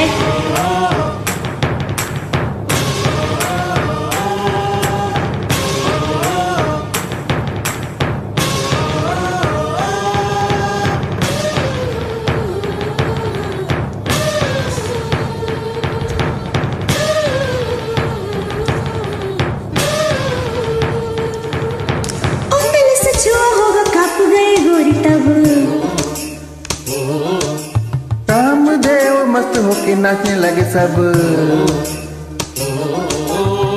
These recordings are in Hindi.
guys. होके नाचने लगे सब।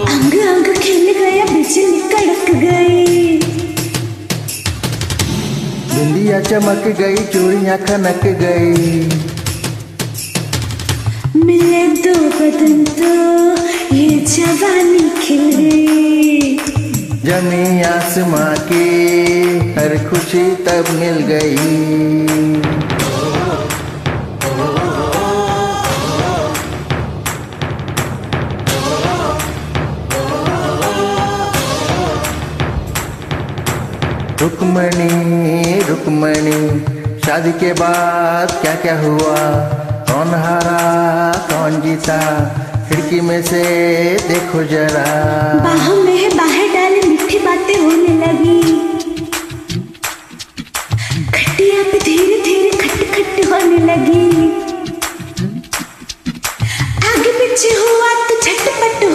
अंग अंग खिल गया बिजली कड़क गई। बिंदिया चमक गई चूड़ियाँ खनक गई। मिले दो बदन तो ये जवानी खिल गई। जमी आसमां की हर खुशी तब मिल गई। रुक्मणी रुक्मणी, शादी के बाद क्या क्या हुआ? कौन हारा, कौन जीता? खिड़की में से देखो जरा। बाहों में है बाहर डाले, मीठी बातें होने लगी। खटिया पे धीरे धीरे खट खट होने लगी। आगे पीछे हुआ तो झटपट